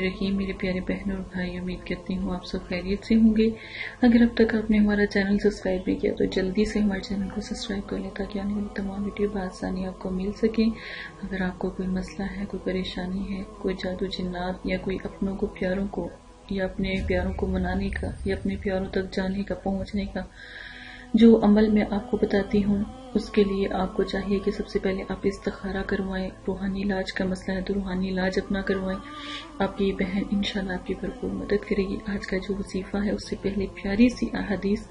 रही मेरे प्यारे बहनों और भाई उम्मीद करती हूँ आप सब खैरियत से होंगे। अगर अब तक आपने हमारा चैनल सब्सक्राइब नहीं किया तो जल्दी से हमारे चैनल को सब्सक्राइब कर लें ताकि आने वाली तमाम वीडियो बसानी आपको मिल सके। अगर आपको कोई मसला है, कोई परेशानी है, कोई जादू जिन्नात या कोई अपनों को, प्यारों को, या अपने प्यारों को मनाने का, या अपने प्यारों तक जाने का, पहुँचने का, जो अमल मैं आपको बताती हूँ उसके लिए आपको चाहिए कि सबसे पहले आप इस्तखारा करवाएँ, रूहानी इलाज का मसला है तो रूहानी इलाज अपना करवाएँ। आपकी बहन इंशाल्लाह आपकी भरपूर मदद करेगी। आज का जो वजीफ़ा है, उससे पहले प्यारी सी अहदीस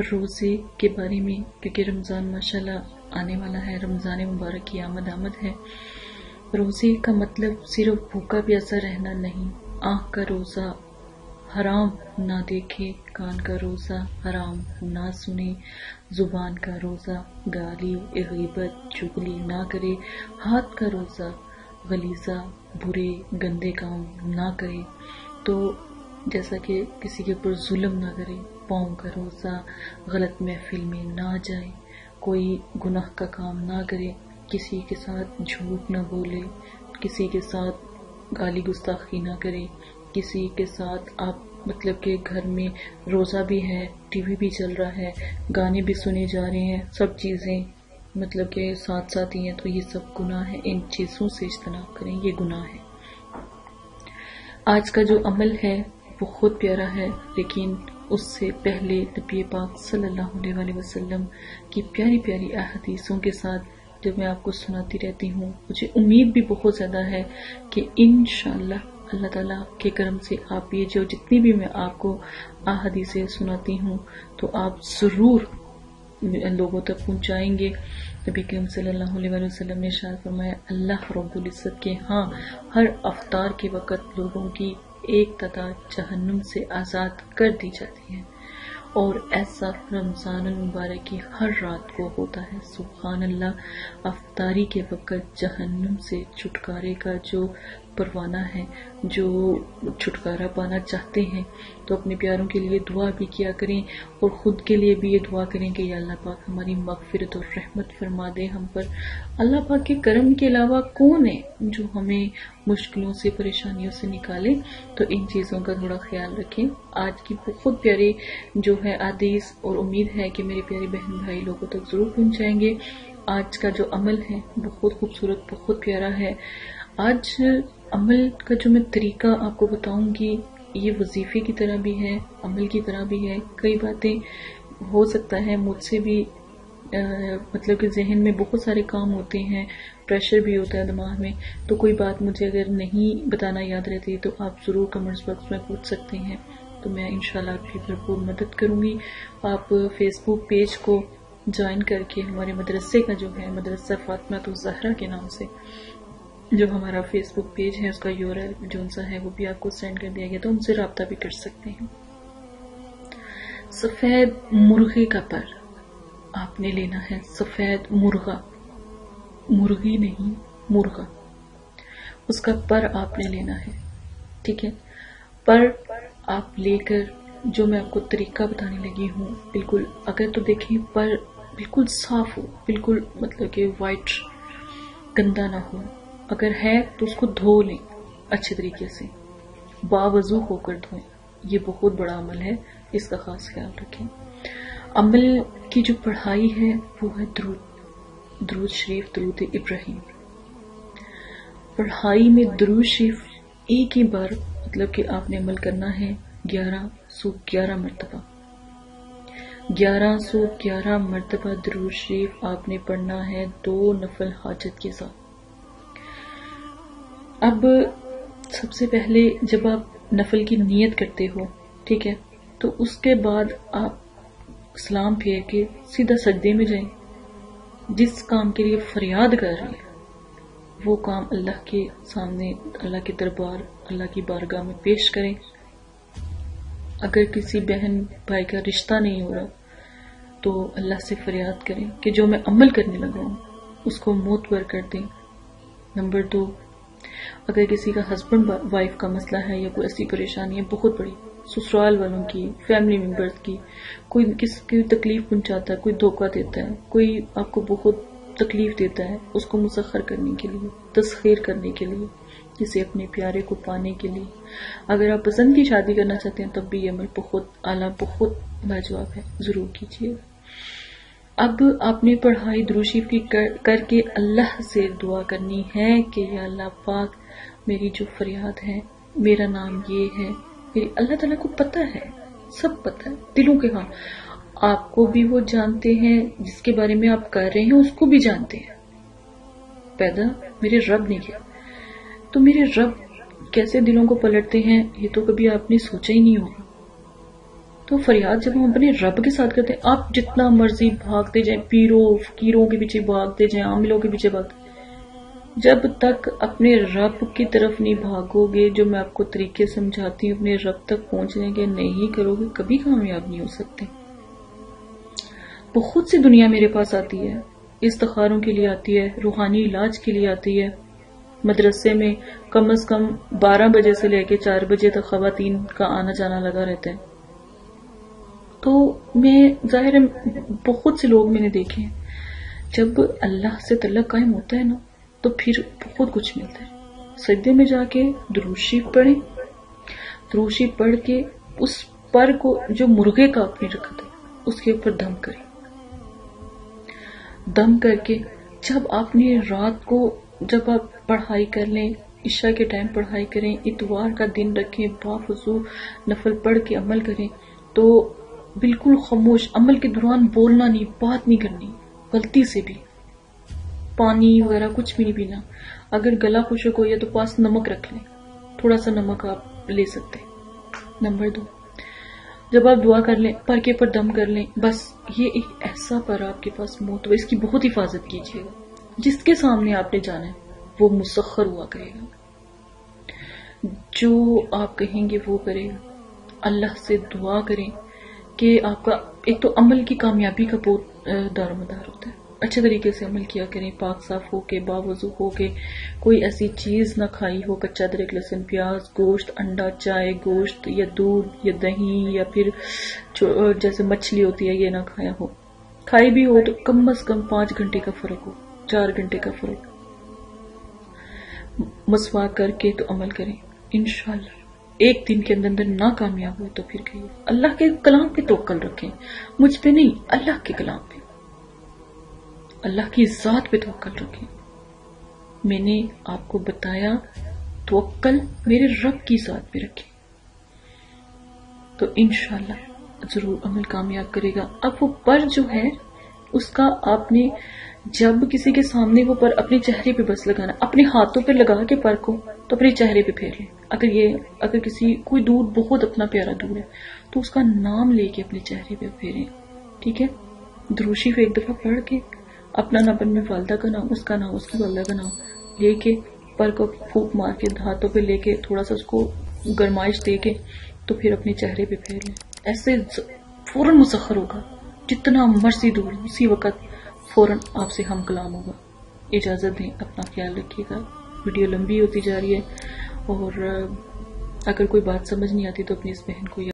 रोज़े के बारे में, क्योंकि रमज़ान माशाल्लाह आने वाला है, रमज़ान मुबारक की आमद आमद है। रोज़े का मतलब सिर्फ़ भूखा प्यासा रहना नहीं, आँख का रोज़ा हराम ना देखे कान का रोज़ा, हराम ना सुने ज़ुबान का रोज़ा, गाली गीबत चुगली ना करे हाथ का रोज़ा, गलीजा, बुरे, गंदे काम ना करे। तो जैसा कि किसी के ऊपर जुल्म ना करे, पाँव का रोज़ा गलत महफिल में ना जाए, कोई गुनाह का काम ना करे, किसी के साथ झूठ ना बोले, किसी के साथ गाली गुस्ताखी ना करे किसी के साथ आप मतलब कि घर में रोज़ा भी है, टीवी भी चल रहा है, गाने भी सुने जा रहे हैं, सब चीज़ें मतलब कि साथ साथ ही हैं तो ये सब गुनाह है। इन चीज़ों से इज्तनाब करें, ये गुनाह है। आज का जो अमल है बहुत प्यारा है, लेकिन उससे पहले नबी पाक सल्लल्लाहु अलैहि वसल्लम की प्यारी प्यारी अहदीसों के साथ जब मैं आपको सुनाती रहती हूँ, मुझे उम्मीद भी बहुत ज़्यादा है कि इन अल्लाह ताला के करम से आप ये जो जितनी भी मैं आपको आहदी से सुनाती हूँ तो आप ज़रूर लोगों तक पहुँचाएँगे। नबी करीम सल्लल्लाहु अलैहि वसल्लम ने शायद फरमाया, अल्लाह रब्बुल इज़्ज़त के हाँ हर अवतार के वक़्त लोगों की एक तादाद जहन्नुम से आज़ाद कर दी जाती है। और ऐसा रमज़ान मुबारक की हर रात को होता है। सुबहान अल्लाह अफ्तारी के वक़्त जहन्नुम से छुटकारे का जो परवाना है, जो छुटकारा पाना चाहते हैं तो अपने प्यारों के लिए दुआ भी किया करें और ख़ुद के लिए भी ये दुआ करें कि अल्लाह पाक हमारी मगफिरत और रहमत फरमा दे हम पर। अल्लाह पाक के करम के अलावा कौन है जो हमें मुश्किलों से, परेशानियों से निकाले? तो इन चीज़ों का थोड़ा ख्याल रखें। आज की बहुत प्यारे जो है आदेश और उम्मीद है कि मेरे प्यारे बहन भाई लोगों तक ज़रूर पहुँचाएँगे। आज का जो अमल है बहुत खूबसूरत, बहुत प्यारा है। आज अमल का जो मैं तरीका आपको बताऊँगी ये वजीफे की तरह भी है अमल की तरह भी है। कई बातें हो सकता है मुझसे भी आ, मतलब कि जहन में बहुत सारे काम होते हैं प्रेशर भी होता है दिमाग में। तो कोई बात मुझे अगर नहीं बताना याद रहती तो आप ज़रूर कमेंट्स बॉक्स में पूछ सकते हैं। तो मैं इनशाला आपकी भरपूर मदद करूँगी। आप फेसबुक पेज को ज्वाइन करके हमारे मदरसे का जो है मदरसा फातमा तो जहरा के नाम से जो हमारा फेसबुक पेज है, उसका यूआरएल जो सा है, वो भी आपको सेंड कर दिया गया तो उनसे रबता भी कर सकते हैं। सफ़ेद मुर्गे का पर आपने लेना है सफ़ेद मुर्गा। मुर्गी नहीं, मुर्गा। उसका पर आपने लेना है, ठीक है? पर आप लेकर जो मैं आपको तरीका बताने लगी हूँ, बिल्कुल, अगर तो देखें, पर बिल्कुल साफ़ हो, बिल्कुल मतलब कि वाइट गंदा ना हो। अगर है तो उसको धो लें अच्छे तरीके से। बावजू होकर धोएँ। ये बहुत बड़ा अमल है, इसका खास ख्याल रखें। अमल की जो पढ़ाई है, वो है द्रुद। द्रुद शरीफ, द्रुद इब्राहिम। पढ़ाई में द्रुद शरीफ एक ही बार मतलब कि आपने अमल करना है ग्यारह सौ ग्यारह मरतबा। ग्यारह सौ ग्यारह मरतबा द्रुद शरीफ आपने पढ़ना है दो नफल हाजत के साथ। अब सबसे पहले जब आप नफल की नीयत करते हो, ठीक है तो उसके बाद आप सलाम फेर के सीधा सजदे में जाएँ। जिस काम के लिए फरियाद कर रहे हैं, वो काम अल्लाह के सामने, अल्लाह के दरबार, अल्लाह की बारगाह में पेश करें। अगर किसी बहन भाई का रिश्ता नहीं हो रहा तो अल्लाह से फरियाद करें कि जो मैं अमल करने लगा हूँ, उसको मौत पर कर दें। नंबर दो अगर किसी का हस्बैंड वाइफ का मसला है या कोई ऐसी परेशानी है बहुत बड़ी ससुराल वालों की फैमिली मेंबर्स की कोई किसी तकलीफ़ पहुंचाता है कोई धोखा देता है कोई आपको बहुत तकलीफ़ देता है उसको मुसखर करने के लिए तस्खीर करने के लिए किसी अपने प्यारे को पाने के लिए। अगर आप पसंद की शादी करना चाहते हैं तब भी ये अमल बहुत आला बहुत लाजवाब है। ज़रूर कीजिएगा अब आपने पढ़ाई द्रुशीफ की कर, करके अल्लाह से दुआ करनी है कि अल्लाह पाक मेरी जो फरियाद है, मेरा नाम ये है, मेरी अल्लाह ताला को पता है, सब पता है, दिलों के हाँ। आपको भी वो जानते हैं, जिसके बारे में आप कर रहे हैं, उसको भी जानते हैं। पैदा मेरे रब ने किया। तो मेरे रब कैसे दिलों को पलटते हैं, ये तो कभी आपने सोचा ही नहीं होगा। तो फरियाद जब हम अपने रब के साथ करते हैं, आप जितना मर्ज़ी भागते जाए, पीरों, फकीरों के पीछे भागते जाए, आमिलों के पीछे भागते जब तक अपने रब की तरफ़ नहीं भागोगे जो मैं आपको तरीके समझाती हूँ, अपने रब तक पहुँचने के नहीं करोगे, कभी कामयाब नहीं हो सकते। बहुत सी दुनिया मेरे पास आती है। इस्तखारों के लिए आती है, रूहानी इलाज के लिए आती है। मदरसे में कम अज कम 12 बजे से लेकर चार बजे तक खातन का आना जाना लगा रहता है। तो मैं, ज़ाहिर है, बहुत से लोग मैंने देखे हैं। जब अल्लाह से तल्लक कायम होता है ना तो फिर बहुत कुछ मिलता है। सद्दे में जाके द्रूशी पढ़े। द्रूशी पढ़ के उस पर को जो मुर्गे का अपनी रखा था, उसके ऊपर दम करें। दम करके जब आपने रात को जब आप पढ़ाई कर लें, ईशा के टाइम पढ़ाई करें, इतवार का दिन रखें, बाफजू नफल पढ़ के अमल करें तो बिल्कुल खामोश, अमल के दौरान बोलना नहीं, बात नहीं करनी, गलती से भी। पानी वगैरह कुछ भी नहीं पीना। अगर गला खुशक हो या तो पास नमक रख लें। थोड़ा सा नमक आप ले सकते नंबर दो, जब आप दुआ कर लें पर के पर दम कर लें, बस ये एक ऐसा पर आपके पास मौत हो इसकी बहुत हिफाजत कीजिएगा। जिसके सामने आपने जाना है, वो मुसखर हुआ करेगा। जो आप कहेंगे वो करेगा अल्लाह से दुआ करें कि आपका, एक तो अमल की कामयाबी का बहुत दारोमदार होता है। अच्छे तरीके से अमल किया करें, पाक साफ़ हो के बावजू हो के कोई ऐसी चीज़ ना खाई हो, कच्चा दरक लहसुन, प्याज, गोश्त, अंडा, चाय, गोश्त, या दूध, या दही, या फिर जैसे मछली होती है, ये ना खाया हो। खाई भी हो तो कम अज कम पाँच घंटे का फ़र्क हो, चार घंटे का फ़र्क। मसवा करके तो अमल करें इनशाला एक दिन के अंदर अंदर ना कामयाब हो तो फिर कहिए, अल्लाह के कलाम पे तोकल रखें। मुझ पे नहीं, अल्लाह के कलाम पे। अल्लाह की ज़ात पे तवक्ल रखें। मैंने आपको बताया तवक्ल मेरे रब की ज़ात पे रखें। तो इनशाला ज़रूर अमल कामयाब करेगा। अब वो पर जो है, उसका आपने जब किसी के सामने वो पर अपने चेहरे पे बस लगाना, अपने हाथों पे लगा के पर को तो अपने चेहरे पे फेर। लें अगर ये, अगर किसी, कोई दूर बहुत अपना प्यारा दूर है तो उसका नाम लेके अपने चेहरे पे फेरें। ठीक है? द्रोशी को एक दफ़ा पढ़ के अपना नाम अपने वालदा का नाम, उसका नाम, उसकी वालदा का नाम लेके पर को फूक मार के हाथों पे लेके थोड़ा सा उसको गरमाइश दे के तो फिर अपने चेहरे पे फेर लें। ऐसे फ़ौरन मुसखर होगा। जितना मर्ज़ी दूर, उसी वक्त फ़ौरन आपसे हम कलाम होगा। इजाज़त दें, अपना ख्याल रखिएगा। वीडियो लंबी होती जा रही है और अगर कोई बात समझ नहीं आती तो अपनी इस बहन को